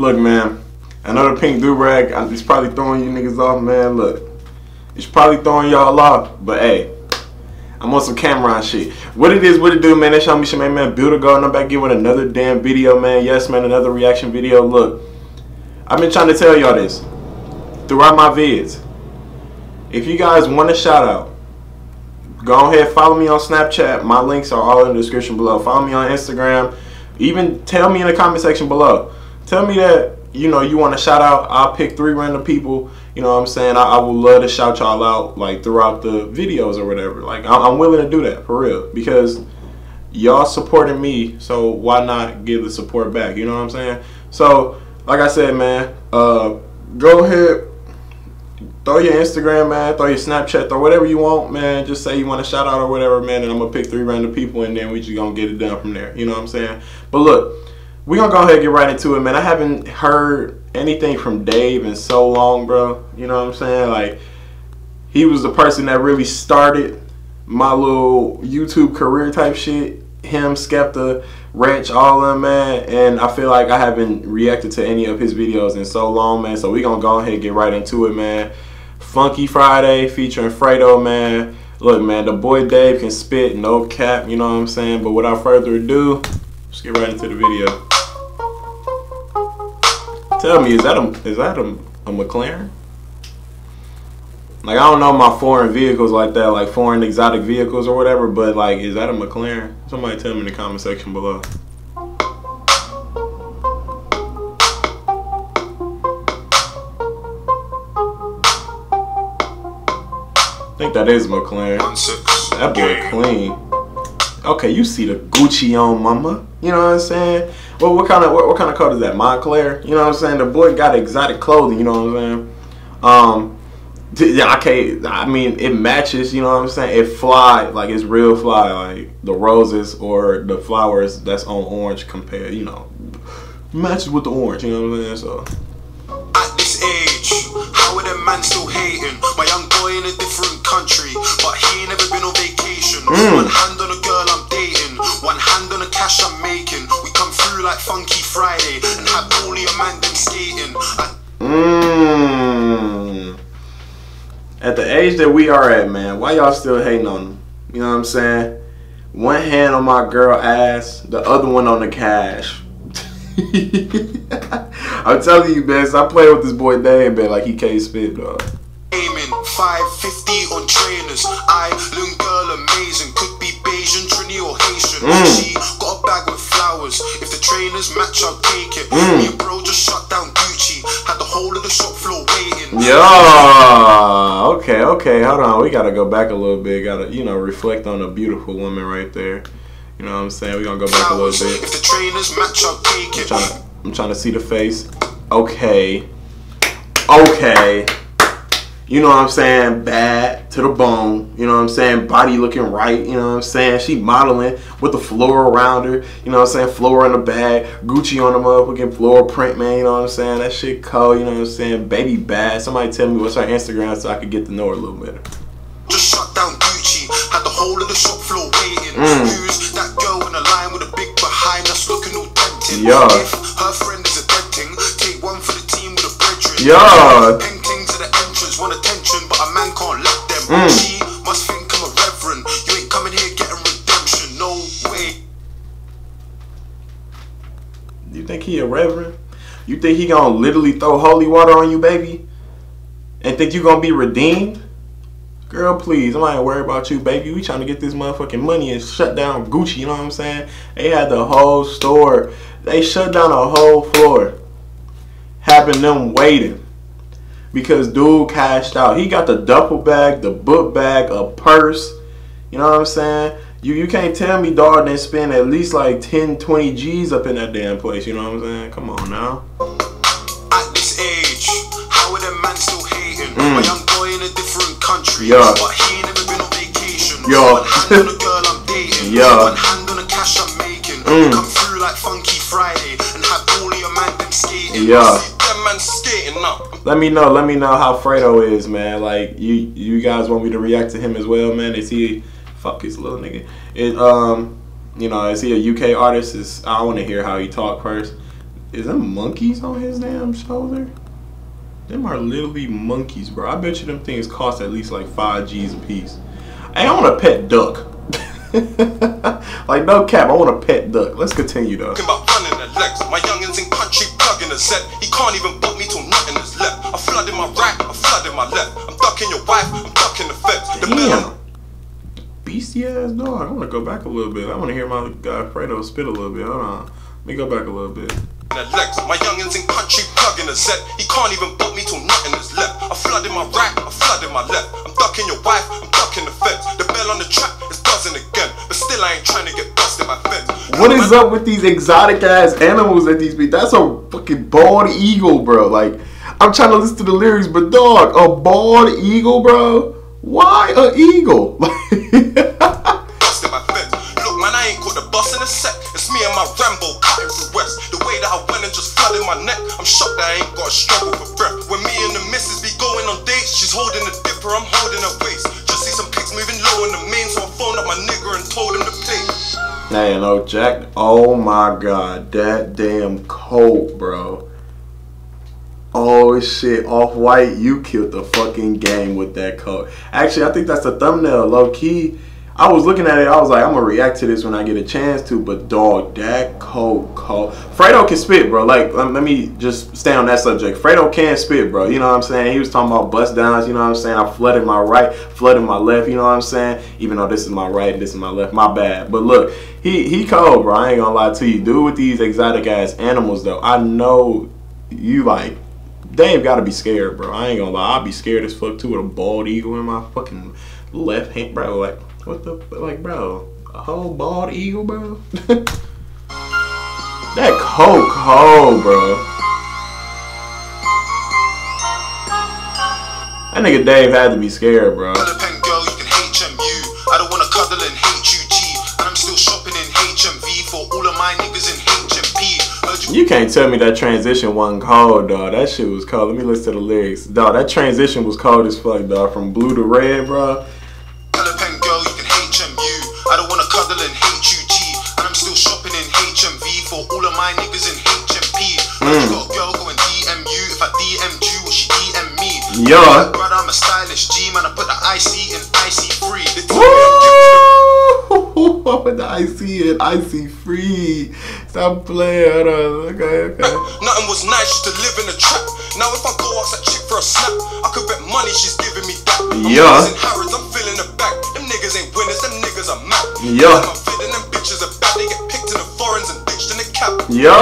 Look, man. Another pink do rag. It's probably throwing you niggas off, man. Look, it's probably throwing y'all off. But hey, I'm on some Cam'ron shit. What it is, what it do, man. That's Sean Misha, man, man. Build a and I'm back here with another damn video, man. Yes, man, another reaction video. Look, I've been trying to tell y'all this throughout my vids. If you guys want a shout out, go ahead, follow me on Snapchat. My links are all in the description below. Follow me on Instagram. Even tell me in the comment section below. Tell me that you know you want to shout out. I'll pick three random people. You know what I'm saying? I, I would love to shout y'all out like throughout the videos or whatever. Like I'm, I'm willing to do that for real because y'all supporting me. So why not give the support back? You know what I'm saying? So like I said, man, uh, go ahead throw your Instagram, man, throw your Snapchat, throw whatever you want, man. Just say you want a shout out or whatever, man, and I'm gonna pick three random people and then we just gonna get it done from there. You know what I'm saying? But look, we gonna go ahead and get right into it, man. I haven't heard anything from Dave in so long, bro. You know what I'm saying? Like he was the person that really started my little YouTube career type shit. Him, Skepta, Wretch, all of them, man. And I feel like I haven't reacted to any of his videos in so long, man. So we gonna go ahead and get right into it, man. Funky Friday featuring Fredo, man. Look, man, the boy Dave can spit, no cap, you know what I'm saying? But without further ado, let's get right into the video. Tell me, is that a is that a, a McLaren? Like I don't know my foreign vehicles like that, like foreign exotic vehicles or whatever, but like is that a McLaren? Somebody tell me in the comment section below. I think that is McLaren. That boy clean. Okay, you see the Gucci on mama. You know what I'm saying? Well, what kind of what, what kind of coat is that? Moncler. You know what I'm saying? The boy got exotic clothing. You know what I'm saying? Um, yeah, okay. I mean, it matches. You know what I'm saying? It fly like it's real fly. Like the roses or the flowers that's on orange compare. You know, matches with the orange. You know what I'm saying? So. The age that we are at, man, why y'all still hating on them? You know what I'm saying? One hand on my girl ass, the other one on the cash. I'm telling you, man, I play with this boy Dave, man, like he can't spit, dog. aiming 550 on trainers. I, little girl, amazing. Could be Bajan, Trini, or Haitian. Mm. She got a bag with flowers. If the trainers match, I'll take it. Mm. Me bro just shut down Gucci. Had the whole of the shop floor waiting. Yeah. Okay, okay. Hold on. We gotta go back a little bit. Gotta, you know, reflect on a beautiful woman right there. You know what I'm saying? We're gonna go back a little bit. If the trainers match, I'll take I'm trying to, I'm trying to see the face. Okay. Okay. You know what I'm saying? Bad to the bone. You know what I'm saying? Body looking right. You know what I'm saying? She modeling with the floor around her. You know what I'm saying? Floor in the bag. Gucci on the motherfucking floor print, man. You know what I'm saying? That shit cold. You know what I'm saying? Baby bad. Somebody tell me what's her Instagram so I could get to know her a little better. Just shut down Gucci. Had the whole of the shop floor waiting. Mm. Who's that girl in the line with a big behind us looking all tempting? Yeah. If her friend is a dead take one for the team with a brethren. Yeah. Paintings at the entrance want attention, but a man can't let them. Mm. She must think I'm a reverend. You ain't coming here getting redemption. No way. You think he a reverend? You think he gonna literally throw holy water on you, baby? And think you gonna be redeemed? Girl, please, I'm not even worried about you, baby. We trying to get this motherfucking money and shut down Gucci, you know what I'm saying? They had the whole store. They shut down a whole floor. Having them waiting. Because dude cashed out. He got the duffel bag, the book bag, a purse. You know what I'm saying? You you can't tell me dog didn't spend at least like 10, 20 G's up in that damn place. You know what I'm saying? Come on now. At this age, how are them man still hating? Mm. My young boy in a different country, Yeah. but he ain't never been on vacation. Yeah. One hand on the girl I'm dating, Yeah. one hand on the cash I'm making. Mm. Come through like Funky Friday and have all of your man them skating. Yeah. Skating now. Let me know. Let me know how Fredo is, man. Like you, you guys want me to react to him as well, man. Is he fuck his little nigga? It um, you know, is he a UK artist? Is I want to hear how he talk first. Is them monkeys on his damn shoulder? Them are literally monkeys, bro. I bet you them things cost at least like five G's a piece. Hey, I want a pet duck. like no cap, I want a pet duck. Let's continue though. In country a set. He can't even book me till nothing is left. I flooded my right, I flooded my left. I'm ducking your wife, I'm ducking the feds. The Damn. Beastie ass dog. I want to go back a little bit. I want to hear my guy Fredo spit a little bit. Hold on. Let me go back a little bit. the legs. My youngins in country plugging a set. He can't even book me till nothing is left. I flooded my right, I flooded my left. I'm ducking your wife, I'm ducking the feds. The bell on the track is buzzing again. But still I ain't trying to get busted by feds. What is up with these exotic ass animals that these be? That's a fucking bald eagle, bro. Like, I'm trying to listen to the lyrics, but dog, a bald eagle, bro. Why a eagle? oh my god, that damn coat, bro. Oh shit, off white, you killed the fucking game with that coat. Actually, I think that's the thumbnail, low key. I was looking at it, I was like, I'm gonna react to this when I get a chance to, but dog, that cold, coat. Fredo can spit, bro. Like, let let me just stay on that subject. Fredo can spit, bro. You know what I'm saying? He was talking about bust downs, you know what I'm saying? I flooded my right, flooded my left, you know what I'm saying? Even though this is my right, this is my left, my bad. But look, he he cold, bro. I ain't gonna lie to you. Dude with these exotic ass animals though, I know you like Dave gotta be scared, bro. I ain't gonna lie. I'll be scared as fuck too with a bald eagle in my fucking left hand, bro. Like, what the, like, bro? A whole bald eagle, bro? that cold, cold, bro. That nigga Dave had to be scared, bro. You. I don't wanna cuddle in HUG. And I'm still shopping in HMV for all of my niggas in you can't tell me that transition wasn't cold, dog. That shit was cold. Let me listen to the lyrics. Dog, that transition was cold as fuck, dog. From blue to red, bro. Tell girl you can HMU. I don't wanna cuddle in HUG. And I'm still shopping in HMV for all of my niggas in HMP. You mm. got a girl going DM you. If I DM'd you, will she DM me? Yeah. Brother, I'm a stylish G, man. I put the IC in IC free. They told me I'm gifted. Woo! I put the IC and IC free. Stop playing. Hold on. Okay, okay. Nothing was nice, to live in a trap. Now if I go ask that chick for a snap, I could bet money she's giving me that. I'm Yeah. Harrods, I'm feeling the back. Them niggas ain't winners, them niggas are mad. Yeah. I'm feeling them bitches. They get picked in the foreigns and ditched in the cap. Yeah.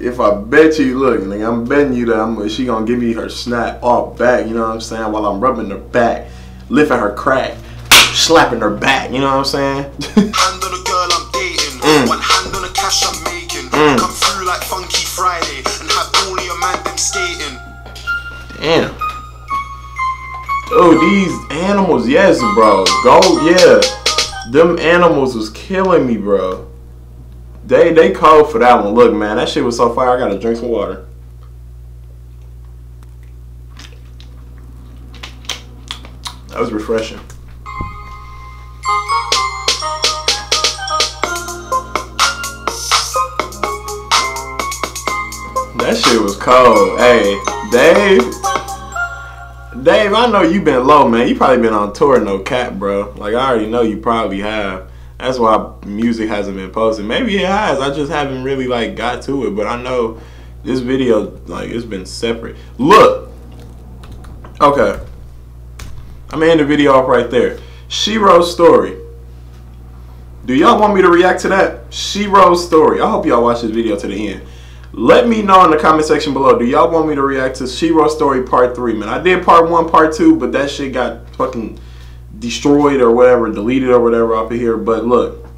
If I bet you, look, nigga, I'm betting you that I'm, she gonna give me her snap off back. You know what I'm saying? While I'm rubbing her back, lifting her crack, slapping her back. You know what I'm saying? Mm. One hand on the cash I'm making. Come through like Funky Friday and have all your man them skating. Damn. Oh, these animals, yes, bro. Go, yeah. Them animals was killing me, bro. They they cold for that one. Look, man, that shit was so fire. I gotta drink some water. That was refreshing. That shit was cold. Hey, Dave. Dave, I know you been low, man. You probably been on tour, no cap, bro. Like I already know you probably have. That's why music hasn't been posted. Maybe it has. I just haven't really like got to it. But I know this video, like, it's been separate. Look. Okay. I'm gonna end the video off right there. Shiro's story. Do y'all want me to react to that? Shiro's story. I hope y'all watch this video to the end. Let me know in the comment section below. Do y'all want me to react to Shiro's story part three, man? I did part one, part two, but that shit got fucking destroyed or whatever, deleted or whatever up in here. But look,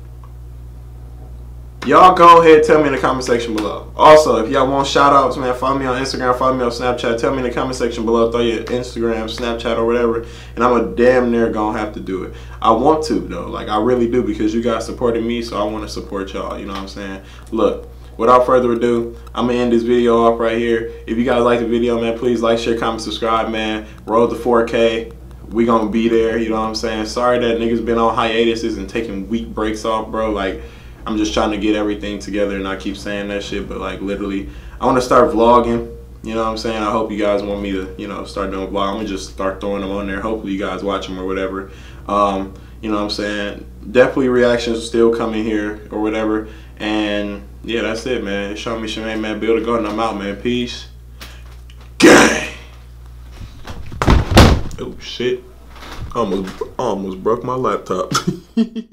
y'all go ahead tell me in the comment section below. Also, if y'all want shout outs, man, follow me on Instagram, follow me on Snapchat. Tell me in the comment section below, throw your Instagram, Snapchat, or whatever, and I'm a damn near gonna have to do it. I want to though, like I really do, because you guys supported me, so I want to support y'all. You know what I'm saying? Look. Without further ado, I'm gonna end this video off right here. If you guys like the video, man, please like, share, comment, subscribe, man. Roll to 4K. We gonna be there, you know what I'm saying? Sorry that niggas been on hiatuses and taking week breaks off, bro. Like, I'm just trying to get everything together, and I keep saying that shit, but like literally, I want to start vlogging. You know what I'm saying? I hope you guys want me to, you know, start doing vlog. I'm gonna just start throwing them on there. Hopefully, you guys watch them or whatever. Um, you know what I'm saying? Definitely reactions still coming here or whatever. And yeah, that's it, man. Show me Shemaine, man. Bill the Goat. I'm out, man. Peace. Gang. Oh shit. Almost almost broke my laptop.